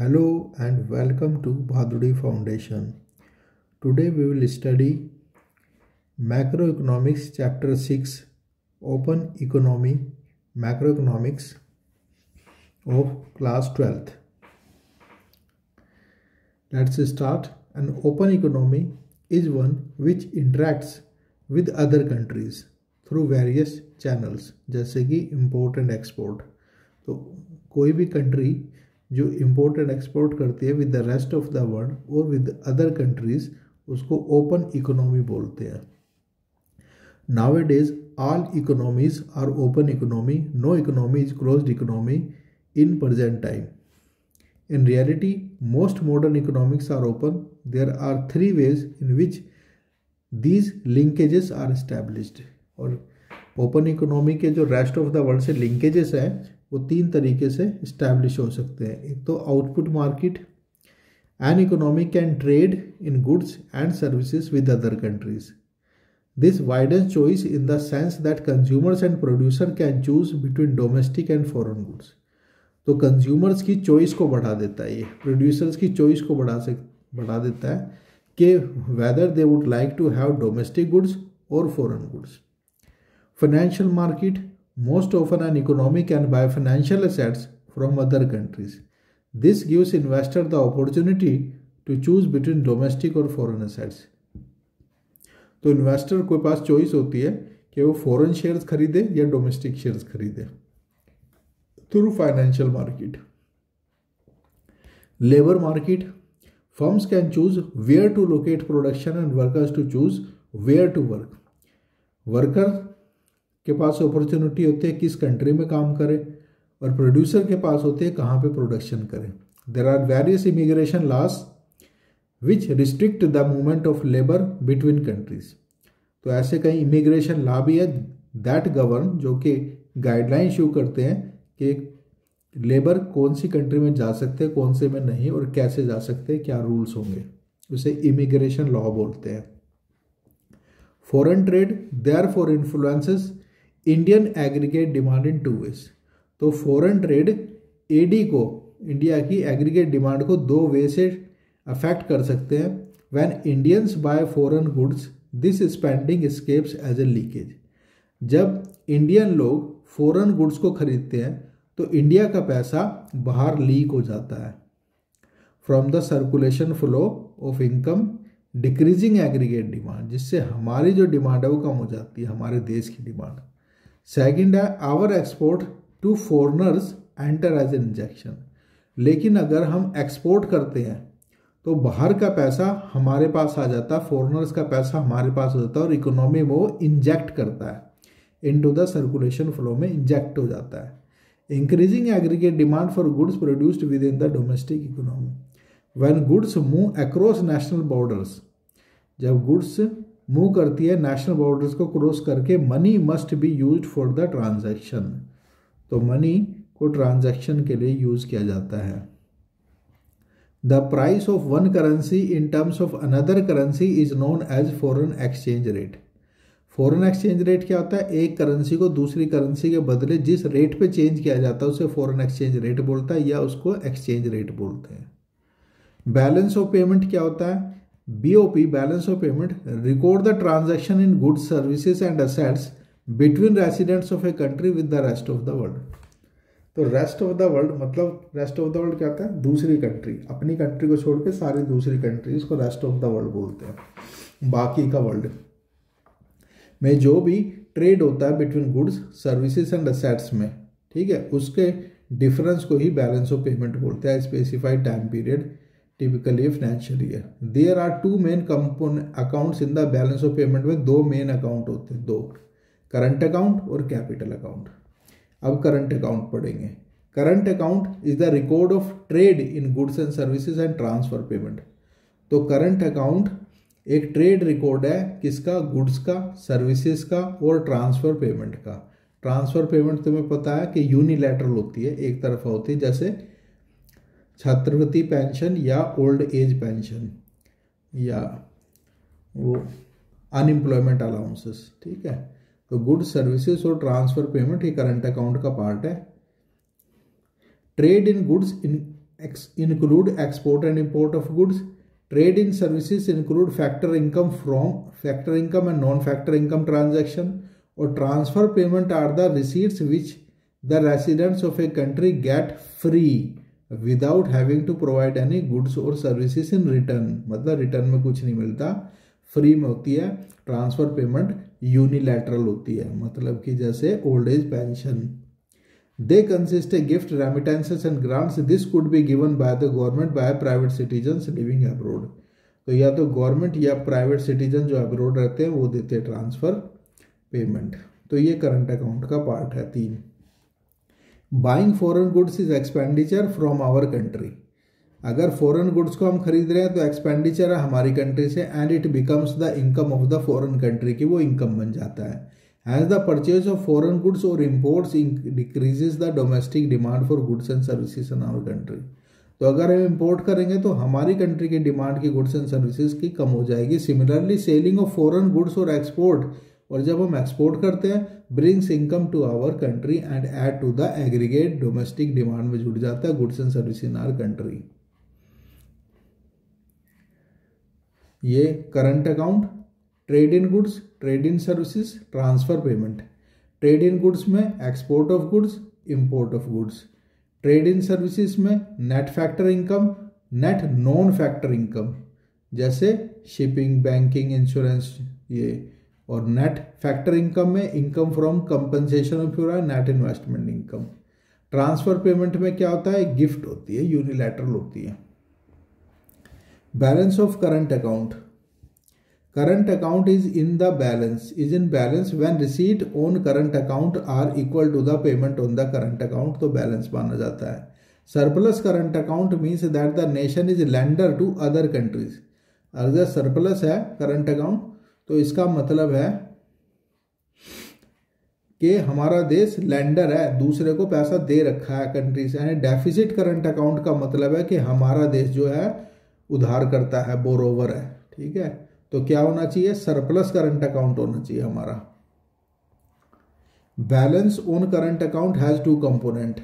Hello and welcome to Bhaduri Foundation. Today we will study Macroeconomics Chapter 6 Open Economy Macroeconomics of class 12th. Let's start. An open economy is one which interacts with other countries through various channels जैसे कि import and export. तो कोई भी country जो import and export करती है with the rest of the world और with other countries उसको ओपन इकोनॉमी बोलते हैं। Nowadays all economies are open economy no economy is close economy in present time in reality most modern economics are open there are three ways in which these linkages are established और open economy के जो rest of the world से linkages हैं वो तीन तरीके से establish हो सकते हैं। एक तो output market an economy can trade in goods and services with other countries this widens choice in the sense that consumers and producer can choose between domestic and foreign goods तो consumers की choice को बढ़ा देता है ये। Producers की choice को बढ़ा सक बढ़ा देता है कि whether they would like to have domestic goods और foreign goods financial market Most often an economy can buy financial assets from other countries. This gives investor the opportunity to choose between domestic or foreign assets. तो investor के पास choice होती है कि वो foreign shares खरीदे या domestic shares खरीदे through financial market labour market firms can choose where to locate production and workers to choose where to work. Worker के पास अपॉर्चुनिटी होती है, किस कंट्री में काम करे और प्रोड्यूसर के पास होते हैं, कहाँ पे प्रोडक्शन करें। There are various immigration laws which restrict the movement of labour between countries तो ऐसे कई इमिग्रेशन लॉ भी है दैट गवर्न जो कि गाइडलाइन इशू करते हैं कि लेबर कौन सी कंट्री में जा सकते हैं, कौन से में नहीं और कैसे जा सकते हैं, क्या रूल्स होंगे। उसे इमिग्रेशन लॉ बोलते हैं। Foreign trade there for influences Indian aggregate demand in two ways तो फॉरेन ट्रेड एडी को इंडिया की एग्रीगेट डिमांड को दो वे से अफेक्ट कर सकते हैं। When Indians buy foreign goods this spending escapes as a leakage जब इंडियन लोग फॉरेन गुड्स को खरीदते हैं तो इंडिया का पैसा बाहर लीक हो जाता है। From the circulation flow of income decreasing aggregate demand जिससे हमारी जो डिमांड है वो कम हो जाती है, हमारे देश की डिमांड सेकंड है our export to foreigners enter as an injection लेकिन अगर हम एक्सपोर्ट करते हैं तो बाहर का पैसा हमारे पास आ जाता है फॉरनर्स का पैसा हमारे पास हो जाता है और इकोनॉमी वो इंजेक्ट करता है। Into the circulation flow में इंजेक्ट हो जाता है। Increasing aggregate demand for goods produced within the domestic economy when goods move across national borders जब गुड्स मूव करती है नेशनल बॉर्डर्स को क्रॉस करके money must be use for the transaction तो मनी को ट्रांजैक्शन के लिए यूज़ किया जाता है। The price of one currency in terms of another currency is known as foreign exchange rate foreign exchange rate क्या होता है? एक करेंसी को दूसरी करेंसी के बदले जिस रेट पे चेंज किया जाता है, उसे फॉरेन एक्सचेंज रेट बोलता है या उसको एक्सचेंज रेट बोलते हैं। बैलेंस ऑफ़ पेमेंट क्या होता है? BOP balance of payment, record the transaction in goods, services and assets between residents of a country with the rest of the world. तो रेस्ट ऑफ़ द वर्ल्ड मतलब rest of the world क्या होता है? दूसरी country अपनी country को छोड़ के सारी दूसरी कंट्री को रेस्ट ऑफ़ द वर्ल्ड बोलते हैं। बाकी का वर्ल्ड में जो भी ट्रेड होता है between goods services and assets में, ठीक है? उसके डिफरेंस को ही बैलेंस ऑफ़ पेमेंट बोलते हैं। Specified time period typically financial year there are two main component accounts in the balance of payment में दो मेन अकाउंट होते हैं, दो। करंट अकाउंट और कैपिटल अकाउंट अब करंट अकाउंट पढ़ेंगे। Current account is the record of trade in goods and services and transfer payment तो current account एक ट्रेड रिकॉर्ड है किसका? गुड्स का सर्विसेज़ का और ट्रांसफ़र पेमेंट का। ट्रांसफ़र पेमेंट तुम्हें पता है कि यूनिलैटरल होती है, एक तरफा होती है, जैसे छात्रवृत्ति पेंशन या ओल्ड एज पेंशन या वो अनएम्प्लॉयमेंट अलाउंसेस ठीक है? तो गुड सर्विसेज़ और ट्रांसफ़र पेमेंट ये करंट अकाउंट का पार्ट है। Trade in goods in include export and import of goods trade in services include factor income from factor income and non factor income transaction और transfer payment are the receipts which the residents of a country get free without having to provide any goods और services in return मतलब return में कुछ नहीं मिलता। Free में होती है। ट्रांसफ़र पेमेंट यूनिलैटरल होती है। मतलब कि जैसे old age pension they consist a gift remittances and grants this could be given by the government by private citizen living abroad तो या तो गवर्नमेंट या प्राइवेट सिटीजन जो अब्रोड रहते हैं, वो देते हैं ट्रांसफ़र पेमेंट तो ये करंट अकाउंट का पार्ट है तीन। Buying foreign goods is expenditure from our country अगर फॉरेन गुड्स को हम खरीद रहे हैं तो एक्सपेंडिचर है हमारी कंट्री से and it becomes the income of the foreign country की वो इनकम बन जाता है। As the purchase of foreign goods or imports decreases the domestic demand for goods and services in our country तो अगर हम इम्पोर्ट करेंगे तो हमारी कंट्री की डिमांड की गुड्स एंड सर्विसेज़ की कम हो जाएगी। Similarly selling of foreign goods और एक्सपोर्ट और जब हम एक्सपोर्ट करते हैं brings income to our country and add to the aggregate domestic demand में जुड़ जाता है goods and service in our country ये current account trade in goods trade in services transfer payment trade in goods में export of goods import of goods trade in services में net factor income net non factor income जैसे shipping banking insurance ये और net factor income में income from compensation of your net investment income transfer payment में क्या होता है? Gift होती है यूनिलैटरल होती है। Balance of current account current account is in the balance is in balance when receipt on current account are equal to the payment on the current account तो balance माना जाता है। Surplus current account means that the nation is lender to other countries अगर surplus है current account तो इसका मतलब है कि हमारा देश लैंडर है, दूसरे को पैसा दे रखा है कंट्री से। यानी डेफिसिट करंट अकाउंट का मतलब है कि हमारा देश जो है, उधार करता है बोरोवर है, ठीक है? तो क्या होना चाहिए? सरप्लस करंट अकाउंट होना चाहिए हमारा। Balance on current account has two component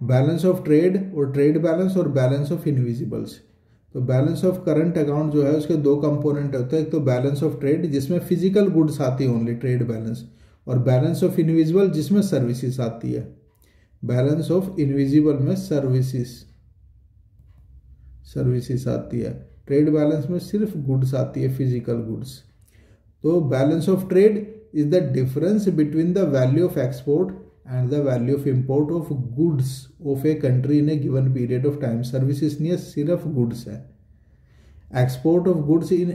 balance of trade और ट्रेड बैलेंस और बैलेंस ऑफ़ इनविजिबल्स तो बैलेंस ऑफ़ करंट अकाउंट जो है, उसके दो कंपोनेंट होते हैं। एक तो बैलेंस ऑफ़ ट्रेड जिसमें फ़िज़िकल गुड्स आती है ओनली ट्रेड बैलेंस और बैलेंस ऑफ़ इनविजिबल जिसमें सर्विसेज़ आती है। बैलेंस ऑफ़ इनविजिबल में सर्विसेज़ सर्विसेज़ आती है। ट्रेड बैलेंस में सिर्फ़ गुड्स आती है फ़िज़िकल गुड्स तो balance of trade is the difference between the value of export and the value of import of goods of a country in a given period of time services नहीं है सिर्फ़ goods है export of goods in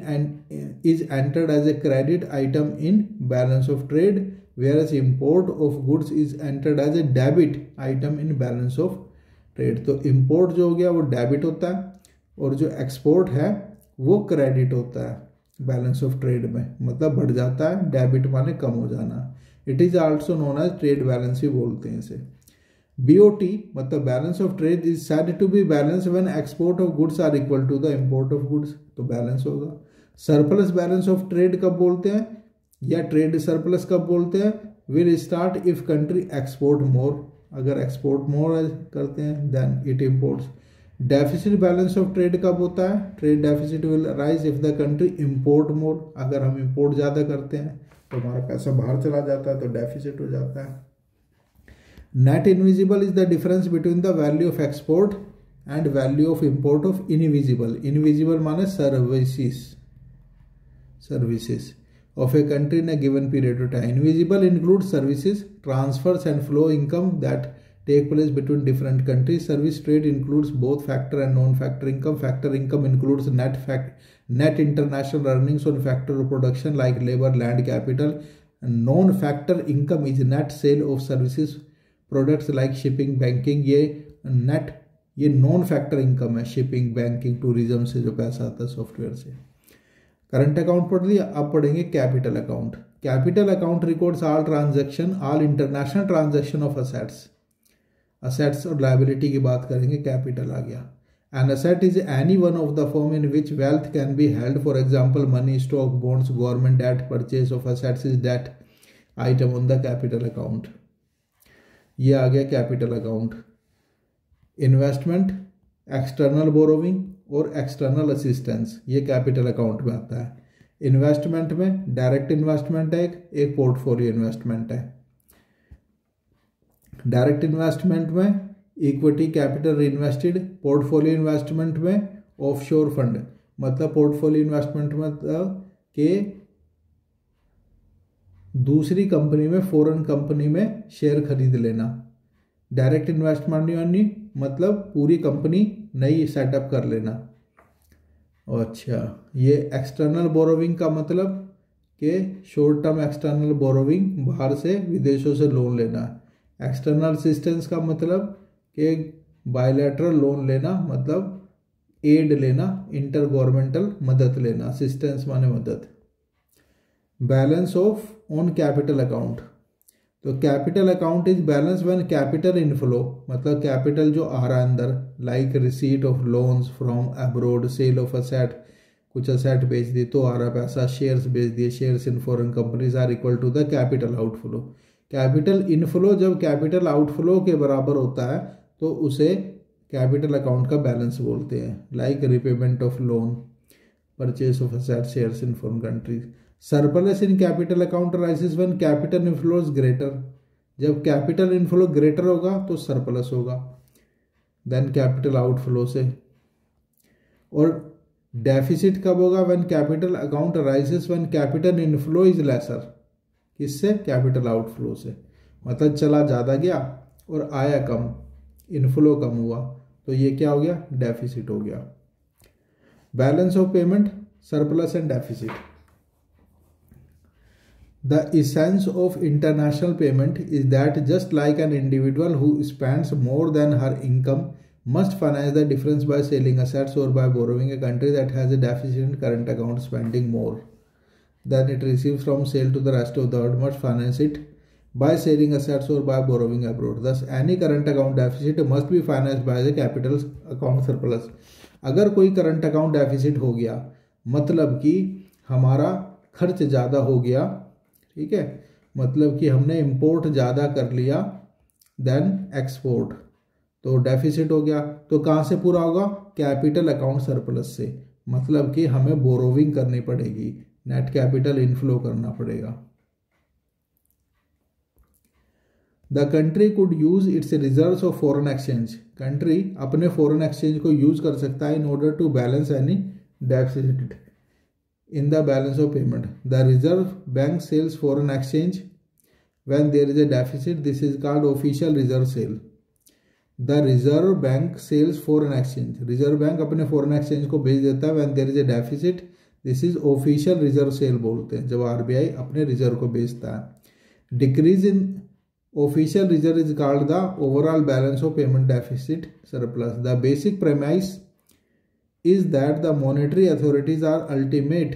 is entered as a credit item in balance of trade whereas import of goods is entered as a debit item in balance of trade तो import जो हो गया वो debit होता है, और जो एक्सपोर्ट है वो क्रेडिट होता है बैलेंस ऑफ़ ट्रेड में। मतलब बढ़ जाता है डेबिट माने कम हो जाना। It is also known as trade balance ही बोलते हैं इसे। बीओटी मतलब balance of trade is said to be balance when export of goods are equal to the import of goods तो बैलेंस होगा। सरप्लस बैलेंस ऑफ़ ट्रेड कब बोलते हैं? या ट्रेड सरप्लस कब बोलते हैं? Will start if country export more अगर एक्सपोर्ट मोर करते हैं then it imports deficit balance of trade कब होता है? Trade deficit will rise if the country import more अगर हम इम्पोर्ट ज़्यादा करते हैं तो हमारा पैसा बाहर चला जाता है तो डेफिसिट हो जाता है। Net invisible is the difference between the value of export and value of import of invisible invisible माने services services of a country in a given period of time. Invisible includes services, transfers and flow income that take place between different countries. Service trade includes both factor and non-factor income. Factor income includes net fact, net international earnings on factor production like labor, land, capital. Non-factor income is net sale of services, products like shipping, banking. ये net ये non factor income है shipping banking tourism से जो पैसा आता है software से current account पढ़ लिया अब पढ़ेंगे capital account capital account records all transaction all international transaction of assets assets और लाइबिलिटी की बात करेंगे कैपिटल आ गया। An asset is any one of the form in which wealth can be held for example money stock bonds government debt purchase of assets is debt item on the capital account ये आ गया capital account investment external borrowing और external assistance ये capital account में आता है। Investment में direct investment है, एक एक पोर्टफोलियो इन्वेस्टमेंट है। डायरेक्ट इन्वेस्टमेंट में, equity capital invested, portfolio investment में, ऑफशोर फंड। मतलब पोर्टफोलियो इन्वेस्टमेंट मतलब के दूसरी कंपनी में, फॉरेन कंपनी में शेयर खरीद लेना। डायरेक्ट इन्वेस्टमेंट यानी मतलब पूरी कंपनी नई सेटअप कर लेना। अच्छा ये एक्सटर्नल बोरोविंग का मतलब कि शॉर्ट टर्म एक्सटर्नल बोरोविंग बाहर से विदेशों से लोन लेना। एक्सटर्नल असिस्टेंस का मतलब कि बायोलेटरल लोन लेना मतलब एड लेना इंटर गवर्नमेंटल मदद लेना असिस्टेंस माने मदद। Balance of on capital account तो capital account is balance when capital inflow मतलब कैपिटल जो आ रहा है अंदर like receipt of loans from abroad sale of asset कुछ असेट बेच दिए तो आ रहा पैसा शेयर्स बेच दिए shares in foreign companies are equal to the capital outflow capital inflow जब कैपिटल आउटफ्लो के बराबर होता है तो उसे कैपिटल अकाउंट का बैलेंस बोलते हैं like repayment of loan purchase of asset shares in foreign countries surplus in capital account rises when capital inflow is greater जब कैपिटल इनफ्लो ग्रेटर होगा तो सरप्लस होगा देन कैपिटल आउटफ्लो से। और deficit कब होगा? When capital account rises when capital inflow is lesser किससे? Capital outflow से। मतलब चला ज़्यादा गया और आया कम इनफ्लो कम हुआ तो ये क्या हो गया? डेफिसिट हो गया। Balance of payment surplus and deficit the essence of international payment is that just like an individual who spends more than her income must finance the difference by selling assets और by borrowing a country that has deficit in current account spending more than it receives from sale to the rest of the world must finance it by selling assets or by borrowing abroad. Thus, any current account deficit must be financed by the capital account surplus. अगर कोई current account deficit हो गया मतलब कि हमारा खर्च ज़्यादा हो गया ठीक है मतलब कि हमने इंपोर्ट ज़्यादा कर लिया देन एक्सपोर्ट तो डेफिसिट हो गया तो कहाँ से पूरा होगा कैपिटल अकाउंट सरप्लस से मतलब कि हमें बोरोविंग करनी पड़ेगी नेट कैपिटल इनफ्लो करना पड़ेगा। The country could use its reserve of foreign exchange. Country अपने फॉरन एक्सचेंज को यूज़ कर सकता है in order to balance any deficit. In the balance of payment, the reserve bank sells foreign exchange. When there is a deficit, this is called official reserve sale. The reserve bank sells foreign exchange. Reserve bank अपने foreign exchange को भेज देता है। When there is a deficit this is official reserve sale बोलते हैं, जब RBI अपने reserve को बेचता है। Decrease in official reserve is called the overall balance of payment deficit surplus the basic premise is that the monetary authorities are ultimate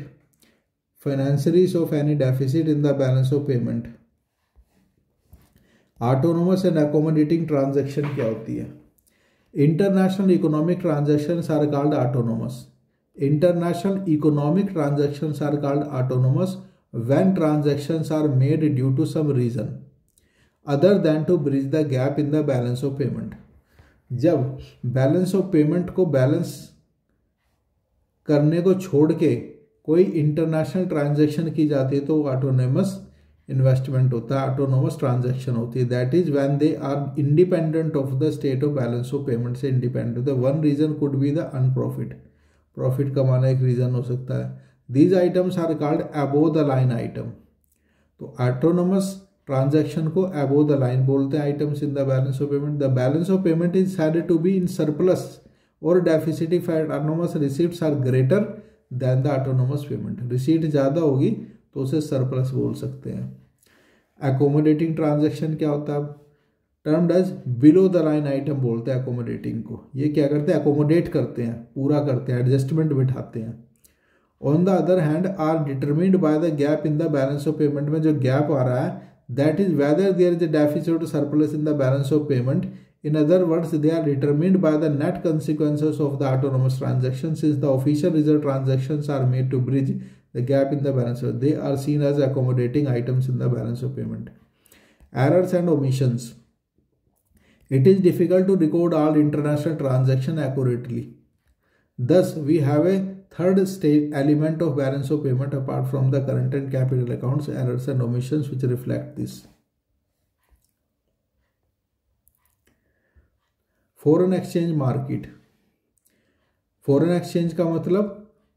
financiers of any deficit in the balance of payment autonomous and accommodating transaction क्या होती है? International economic transaction are called autonomous International economic transactions are called autonomous when transactions are made due to some reason other than to bridge the gap in the balance of payment. जब balance of payment को balance करने को छोड़ के कोई international transaction की जाती है तो ऑटोनोमस इन्वेस्टमेंट होता है ऑटोनोमस ट्रांजेक्शन होती है that is when they are independent of the state of balance of payment से independent the one reason could be the unprofit profit कमाना एक रीजन हो सकता है। These items are called above the line item तो ऑटोनोमस ट्रांजेक्शन को above the line बोलते हैं items in the balance of payment the balance of payment is said to be in surplus और deficit if autonomous receipt are greater than the autonomous payment receipt ज़्यादा होगी तो उसे surplus बोल सकते हैं। एकोमोडेटिंग ट्रांजेक्शन क्या होता है? Term as below the line item बोलते हैं अकोमोडेटिंग को। ये क्या करते हैं? अकोमोडेट करते हैं, पूरा करते हैं एडजस्टमेंट बिठाते हैं। On the other hand are determined by the gap in the balance of payment में जो गैप आ रहा है that is whether there is a deficit surplus in the balance of payment in other words they are determined by the net consequences of the autonomous transaction is the official reserve transaction are made to bridge the gap in the balance of they are seen as accommodating items in the balance of payment errors and omissions It is difficult to record all international transactions accurately. Thus, we have a third stage element of balance of payment apart from the current and capital accounts, errors and omissions which reflect this. Foreign exchange market foreign exchange का मतलब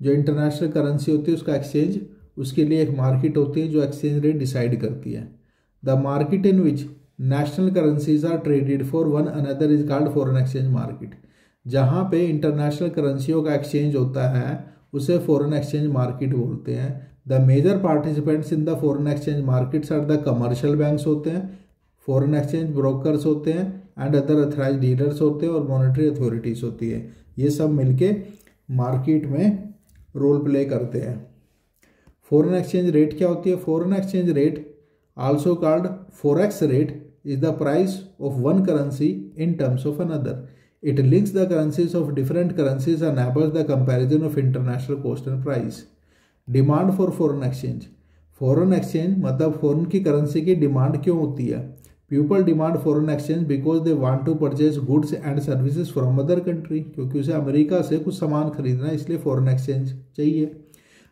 जो international currency होती है उसका exchange उसके लिए एक market होती है जो एक्सचेंज रेट डिसाइड करती है the market in which national currencies are traded for one another is called foreign exchange market जहाँ पे इंटरनेशनल करेंसियों का एक्सचेंज होता है, उसे फॉरेन एक्सचेंज मार्केट बोलते हैं। The major participants in the foreign exchange markets are the commercial banks होते हैं फॉरेन एक्सचेंज ब्रोकर्स होते हैं एंड अदर अथराइज डीलर्स होते हैं और मॉनेटरी अथॉरिटीज़ होती है। ये सब मिलके मार्केट में रोल प्ले करते हैं। फॉरेन एक्सचेंज रेट क्या होती है? Foreign exchange rate also called forex rate is the price of one currency in terms of another it links the currencies of different currencies and enables the comparison of international cost and price demand for foreign exchange foreign exchange मतलब foreign की currency की demand क्यों होती है? People demand foreign exchange because they want to purchase goods and services from other country क्योंकि उसे America से कुछ सामान खरीदना इसलिए फॉरेन एक्सचेंज चाहिए।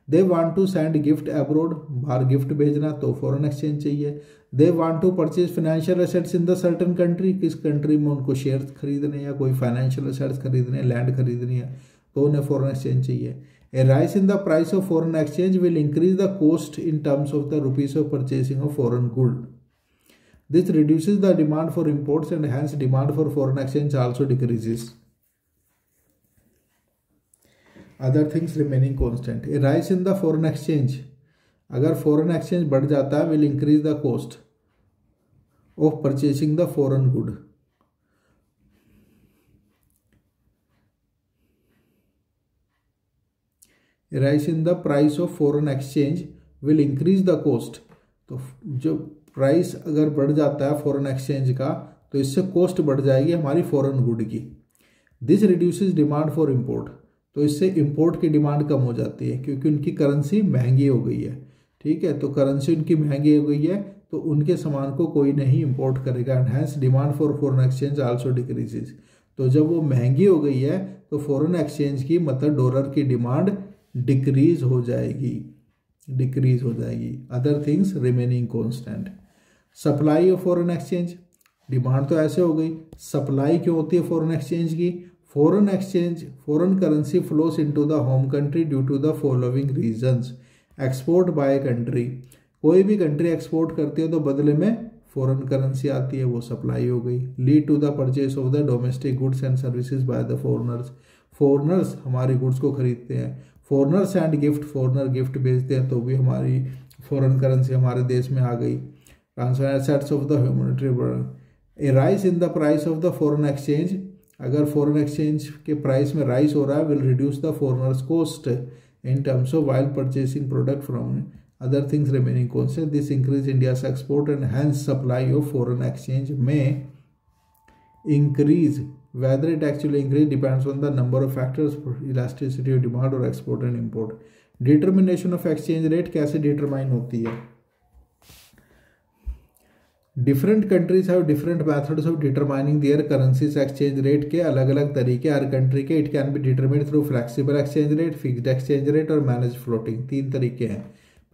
They want to send gift abroad बाहर गिफ्ट भेजना तो फॉरेन एक्सचेंज चाहिए। They want to purchase financial assets in the certain country किस कंट्री में उनको शेयर खरीदने या कोई फाइनेंशियल एसेट्स खरीदने लैंड खरीदनी है तो उन्हें फॉरेन एक्सचेंज चाहिए। A rise in the price of foreign exchange will increase the cost in terms of the rupees of purchasing of foreign good this reduces the demand for imports and hence demand for foreign exchange also decreases. Other things remaining constant A rise in the foreign exchange अगर foreign exchange बढ़ जाता है will increase the cost of purchasing the foreign good rise in the price of foreign exchange will increase the cost तो जो price अगर बढ़ जाता है फॉरेन एक्सचेंज का तो इससे कॉस्ट बढ़ जाएगी हमारी फॉरेन गुड की। This reduces demand for import तो इससे इम्पोर्ट की डिमांड कम हो जाती है, क्योंकि उनकी करेंसी महँगी हो गई है। ठीक है तो करेंसी उनकी महँगी हो गई है तो उनके सामान को कोई नहीं इम्पोर्ट करेगा and hence demand for foreign exchange also decreases तो जब वो महँगी हो गई है तो फॉरन एक्सचेंज की मतलब डॉलर की डिमांड डिक्रीज हो जाएगी डिक्रीज हो जाएगी। Other things remaining constant supply of foreign exchange demand तो ऐसे हो गई। सप्लाई क्यों होती है फॉरेन एक्सचेंज की? Foreign exchange foreign currency flows into the home country due to the following reasons export by country कोई भी कंट्री एक्सपोर्ट करती है तो बदले में फॉरेन करेंसी आती है, वो सप्लाई हो गई। Lead to the purchase of the domestic goods and services by the foreigners foreigners हमारे गुड्स को खरीदते हैं। Foreigners and gift foreigner gift भेजते हैं तो भी हमारी फॉरेन करेंसी हमारे देश में आ गई। Transfer assets of the humanitarian a rise in the price of the foreign exchange अगर फॉरेन एक्सचेंज के प्राइस में राइस हो रहा है will reduce the foreigners cost in terms of while purchasing product from other things remaining कौन से? This increase India export and hence supply of foreign exchange में increase whether it actually increase depends on the number of factors elasticity of demand और export and import determination of exchange rate कैसे determine होती है? Different countries have different methods of determining their currencies exchange rate के अलग अलग तरीके हर country के। It can be determined through flexible exchange rate fixed exchange rate और मैनेज फ्लोटिंग तीन तरीके हैं।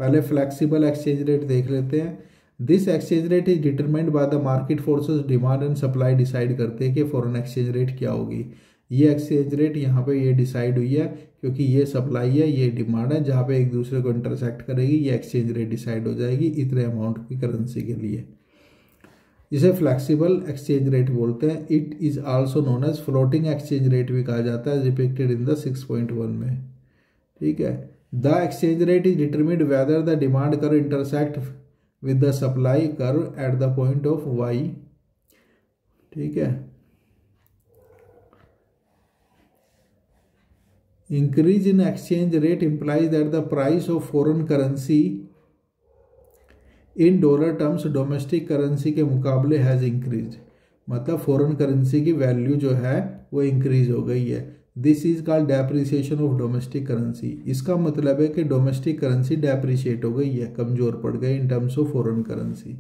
पहले फ्लेक्सिबल एक्सचेंज रेट देख लेते हैं। This exchange rate is determined by the market forces demand and supply decide करते हैं कि फॉरन एक्सचेंज रेट क्या होगी। ये एक्सचेंज रेट यहाँ पे ये डिसाइड हुई है क्योंकि ये सप्लाई है, ये डिमांड है, जहाँ पे एक दूसरे को इंटरसेक्ट करेगी, ये एक्सचेंज रेट डिसाइड हो जाएगी इतने अमाउंट की करेंसी के लिए। जिसे फ्लेक्सिबल एक्सचेंज रेट बोलते हैं। It is also known as floating exchange rate भी कहा जाता है respected in the six point one में। ठीक है? The exchange rate is determined whether the demand curve intersect with the supply curve at the point of Y ठीक है? Increase in exchange rate implies that the price of foreign currency in dollar terms domestic currency के मुकाबले has increase मतलब foreign currency की value जो है वो increase हो गई है. This is called depreciation of domestic currency इसका मतलब है कि डोमेस्टिक करेंसी डेप्रिशिएट हो गई है कमज़ोर पड़ गई in terms of foreign currency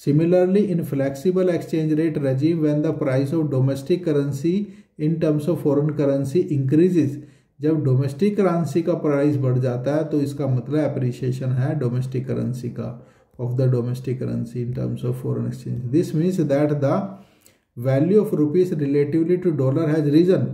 Similarly, in flexible exchange rate regime, when the price of domestic currency in terms of foreign currency increases, जब डोमेस्टिक करेंसी का प्राइस बढ़ जाता है तो इसका मतलब अप्रिसिएशन है डोमेस्टिक करेंसी का. Of the domestic currency in terms of foreign exchange this means that the value of rupees relatively to dollar has risen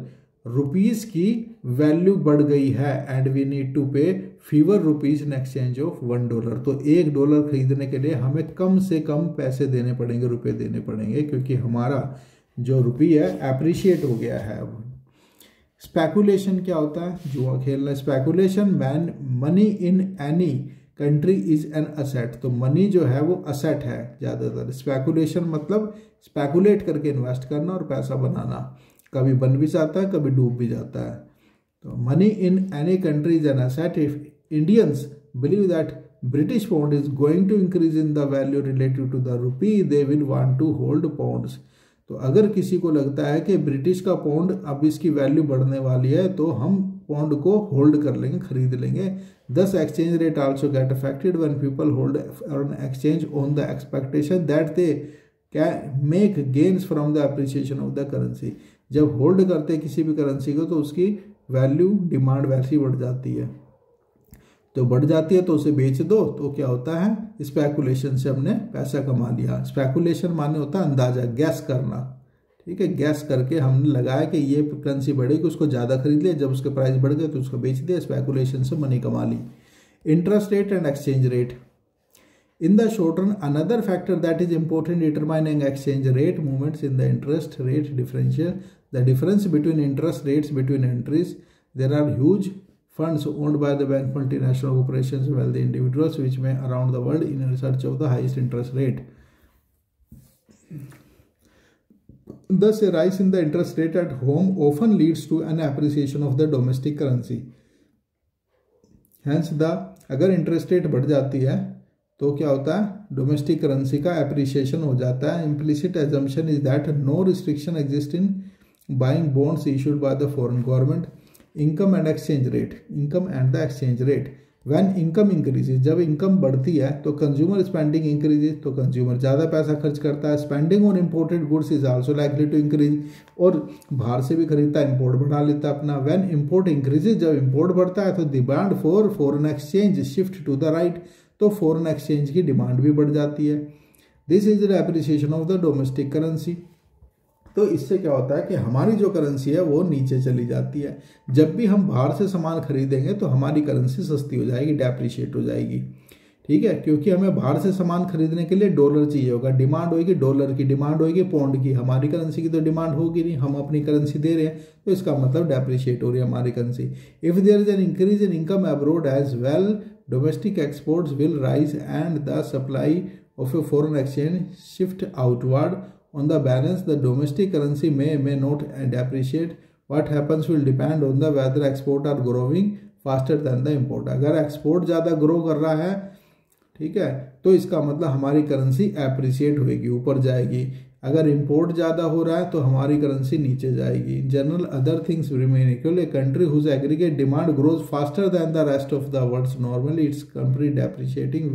rupees की वैल्यू बढ़ गई है and we need to pay fewer rupees in exchange of one dollar तो एक dollar खरीदने के लिए हमें कम से कम पैसे देने पड़ेंगे, रुपए देने पड़ेंगे, क्योंकि हमारा जो रुपी है अप्रिशिएट हो गया है अब। स्पेकुलेशन क्या होता है? जुआ खेलना। Speculation man money in any country is an asset तो मनी जो है वो असेट है ज़्यादातर। स्पेकुलेशन मतलब स्पेकुलेट करके इन्वेस्ट करना और पैसा बनाना। कभी बन भी जाता है, कभी डूब भी जाता है। तो money in any country is an asset if Indians believe that British pound is going to increase in the value relative to the rupee they will want to hold pounds तो अगर किसी को लगता है कि ब्रिटिश का pound अब इसकी वैल्यू बढ़ने वाली है तो हम पाउंड को होल्ड कर लेंगे, खरीद लेंगे। Thus exchange rate also get affected when people hold on exchange on the expectation that they can make gains from the appreciation of the currency जब होल्ड करते हैं किसी भी करेंसी को तो उसकी वैल्यू डिमांड वैसी बढ़ जाती है। तो बढ़ जाती है तो उसे बेच दो तो क्या होता है? स्पेकुलेशन से हमने पैसा कमा लिया। स्पेकुलेशन माने होता है अंदाज़ा गैस करना। ठीक है गैस करके हमने लगाया कि ये करेंसी बढ़ेगी उसको ज़्यादा खरीद लिया। जब उसके प्राइस बढ़ गए तो उसको बेच दिया स्पेकुलेशन से मनी कमा ली। Interest rate and exchange rate in the short run another factor that is important determining exchange rate movements in the interest rate differential the difference between interest rates between entries there are huge funds owned by the bank, multinational corporations, wealthy individuals, which may around the world in search of the highest interest rate. Thus a rise in the interest rate at home often leads to an appreciation of the domestic currency. Hence the, अगर interest rate बढ़ जाती है तो क्या होता है? Domestic currency का appreciation हो जाता है। Implicit assumption is that no restriction exist in buying bonds issued by the foreign government income and exchange rate income and the exchange rate when income increases जब इनकम बढ़ती है तो consumer spending increases तो consumer ज़्यादा पैसा खर्च करता है spending on imported goods is also likely to increase और बाहर से भी खरीदता है इम्पोर्ट बढ़ा लेता है अपना। वैन इम्पोर्ट इंक्रीजेज जब इम्पोर्ट बढ़ता है तो demand for foreign exchange shift to the right तो फॉरन एक्सचेंज की डिमांड भी बढ़ जाती है। This is the appreciation of the domestic currency तो इससे क्या होता है कि हमारी जो करेंसी है, वो नीचे चली जाती है। जब भी हम बाहर से सामान खरीदेंगे तो हमारी करेंसी सस्ती हो जाएगी डेप्रिशिएट हो जाएगी। ठीक है? क्योंकि हमें बाहर से सामान खरीदने के लिए डॉलर चाहिए होगा। डिमांड होगी डॉलर की डिमांड होगी पौंड की। हमारी करेंसी की तो डिमांड होगी नहीं, हम अपनी करेंसी दे रहे हैं। तो इसका मतलब डेप्रिशिएट हो रही है हमारी currency if there is an increase in income abroad as well domestic exports will rise and the supply of a foreign exchange shift outward On the balance, the domestic currency may may not depreciate. What happens will depend on the whether export are growing faster than the import. अगर export ज़्यादा grow कर रहा है ठीक है तो इसका मतलब हमारी करेंसी अप्रिशिएट होगी ऊपर जाएगी अगर इंपोर्ट ज़्यादा हो रहा है तो हमारी करेंसी नीचे जाएगी general other things remain equal a country whose aggregate demand grows faster than the rest of the world normally its country depreciating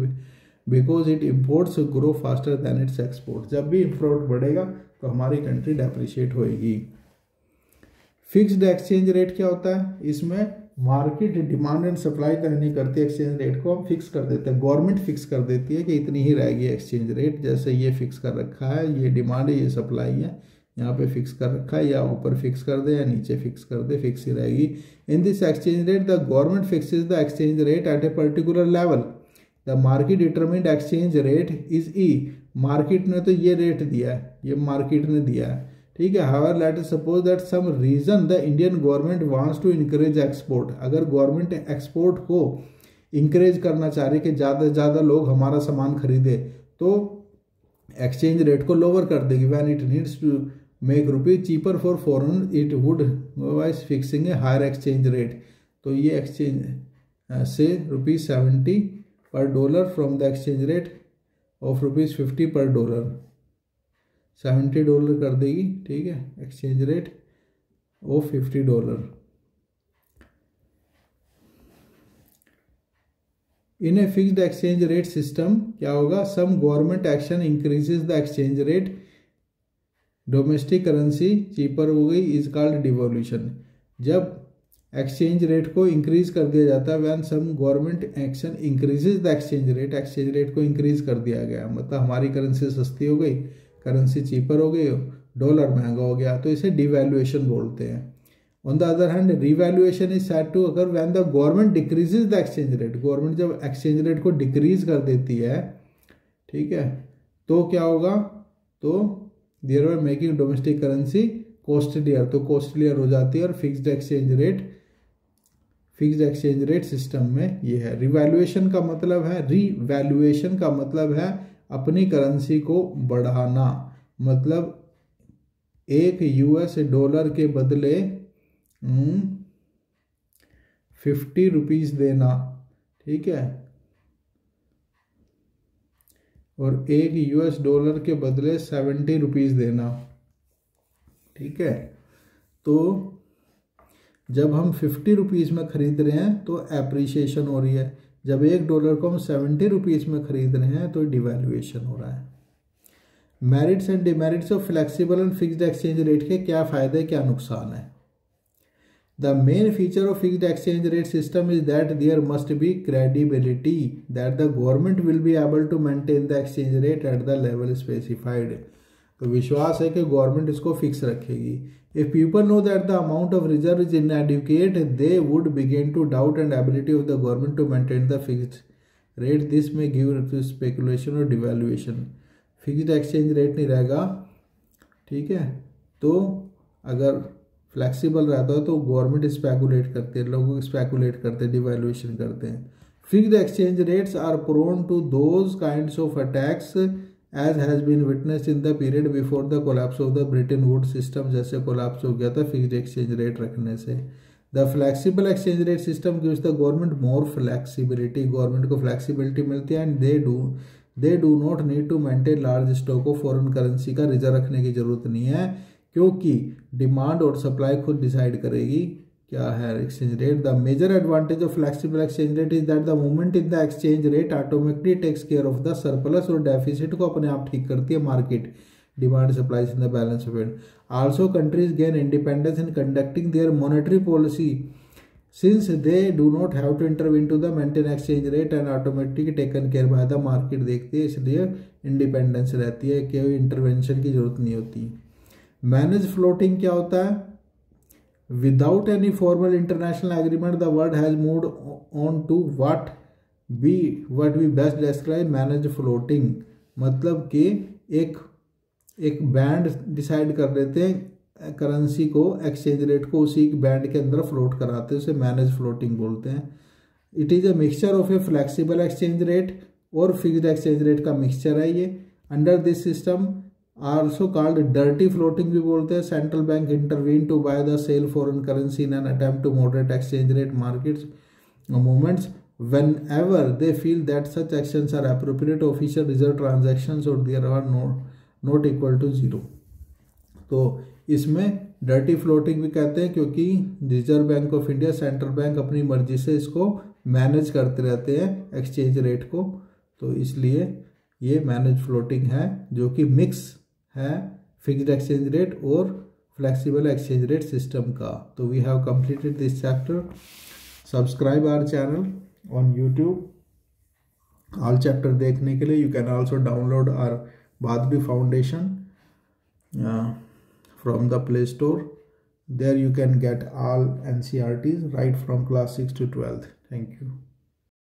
because it imports grow faster than its export जब भी import बढ़ेगा तो हमारी country depreciate होएगी। Fixed exchange rate क्या होता है? इसमें मार्केट डिमांड एंड सप्लाई तय नहीं करती एक्सचेंज रेट को, हम फिक्स कर देते हैं। गवर्नमेंट फिक्स कर देती है कि इतनी ही रहेगी एक्सचेंज रेट जैसे ये फिक्स कर रखा है, ये डिमांड है, ये सप्लाई है। यहाँ पे फिक्स कर रखा है, या ऊपर फिक्स कर दे, या नीचे फिक्स कर दे फिक्स ही रहेगी। In this exchange rate the government fixes the exchange rate at a particular level the market determined exchange rate is E market ने तो ये रेट दिया है, ये मार्केट ने दिया है। ठीक है however let suppose that some reason the Indian government wants to encourage export अगर गवर्नमेंट एक्सपोर्ट को इंकरेज करना चाह रही कि ज़्यादा से ज़्यादा लोग हमारा सामान खरीदे तो एक्सचेंज रेट को लोअर कर देगी। When it needs to make rupees cheaper for foreign it would wise fixing a higher exchange rate तो ये एक्सचेंज से rupees seventy per dollar from the exchange rate of rupees fifty per dollar seventy dollar कर देगी, ठीक है? Exchange rate of fifty dollar in a fixed exchange rate system क्या होगा? Some government action increases the exchange rate domestic currency cheaper हो गई is called devolution जब exchange rate को इंक्रीज कर दिया जाता है when some government action increases the exchange rate exchange rate को इंक्रीज कर दिया गया। मतलब हमारी करेंसी सस्ती हो गई करेंसी चीपर हो गई डॉलर महँगा हो गया तो इसे डिवैल्यूएशन बोलते हैं। On the other hand revaluation is set to अगर when the government decreases the exchange rate government जब एक्सचेंज रेट को डिक्रीज कर देती है, ठीक है तो क्या होगा? तो there are making domestic currency costlier तो कॉस्टलियर हो जाती है और fixed exchange rate fixed exchange rate system में ये है। रिवैल्यूएशन का मतलब है रिवैल्यूएशन का मतलब है अपनी करेंसी को बढ़ाना। मतलब एक यूएस डॉलर के बदले फिफ्टी रुपीज़ देना, ठीक है? और एक यूएस डॉलर के बदले सेवेंटी रुपीज़ देना। ठीक है? तो जब हम फिफ्टी रुपीज़ में ख़रीद रहे हैं तो एप्रीशिएशन हो रही है। जब एक डॉलर को हम सेवेंटी रुपीज़ में ख़रीद रहे हैं तो डिवेल्यूएशन हो रहा है। Merits and demerits of flexible and fixed exchange rate के क्या फ़ायदे, क्या नुकसान है? The main feature of fixed exchange rate system is that there must be credibility that the government will be able to maintain the exchange rate at the level specified तो विश्वास है कि गवर्नमेंट इसको फिक्स रखेगी। If people know that the amount of reserve is inadequate they would begin to doubt and ability of the government to maintain the fixed rate this में give speculation और devaluation fixed exchange rate नहीं रहेगा। ठीक है? तो अगर flexible रहता है तो गवर्नमेंट स्पेकुलेट करते हैं, लोग स्पेकुलेट करते हैं डिवेल्यूशन करते हैं। Fixed exchange rates are prone to those kind of attacks as has been witness in the period before the collapse of the Bretton woods system जैसे कोलैप्स हो गया था फिक्स्ड एक्सचेंज रेट रखने से। The flexible exchange rate system gives the government more flexibility government को flexibility मिलती है and they do they do not need to maintain large stock of foreign currency का रिज़र्व रखने की ज़रूरत नहीं है, क्योंकि डिमांड और सप्लाई खुद डिसाइड करेगी। क्या है exchange rate the major advantage of flexible exchange rate is that the movement in the exchange rate automatically takes care of the surplus और डेफिसिट को अपने आप ठीक करती है market demand supplies in the balance of it also countries gain independence in conducting their monetary policy since they do not have to intervene to the maintain exchange rate and automatically taken care by the market देखती है, इसलिए independence रहती है, कोई intervention की ज़रूरत नहीं होती। मैनेज फ्लोटिंग क्या होता है? Without any formal international agreement the world has moved on to what be what we best describe manage floating मतलब कि एक एक बैंड डिसाइड कर लेते हैं करेंसी को एक्सचेंज रेट को, उसी बैंड के अंदर फ्लोट कराते हैं, उसे मैनेज फ्लोटिंग बोलते हैं। It is a mixture of a flexible exchange rate और फिक्स्ड एक्सचेंज रेट का मिक्सचर है ये। Under this system also called dirty floating भी बोलते हैं। Central bank intervene to buy the sell foreign currency in an attempt to moderate exchange rate markets movements whenever they feel that such actions are appropriate, official reserve transactions or there are not not equal to zero. तो इसमें dirty floating भी कहते हैं क्योंकि reserve bank of India central bank अपनी मर्ज़ी से इसको मैनेज करते रहते हैं एक्सचेंज रेट को। तो इसलिए ये मैनेज फ्लोटिंग है जो कि मिक्स है फिक्स्ड एक्सचेंज रेट और फ्लेक्सिबल एक्सचेंज रेट सिस्टम का। तो we have completed this chapter subscribe our channel on YouTube all chapter देखने के लिए you can also download R बादबी foundation from the play store there you can get all N C R Ts right from class six to twelfth thank you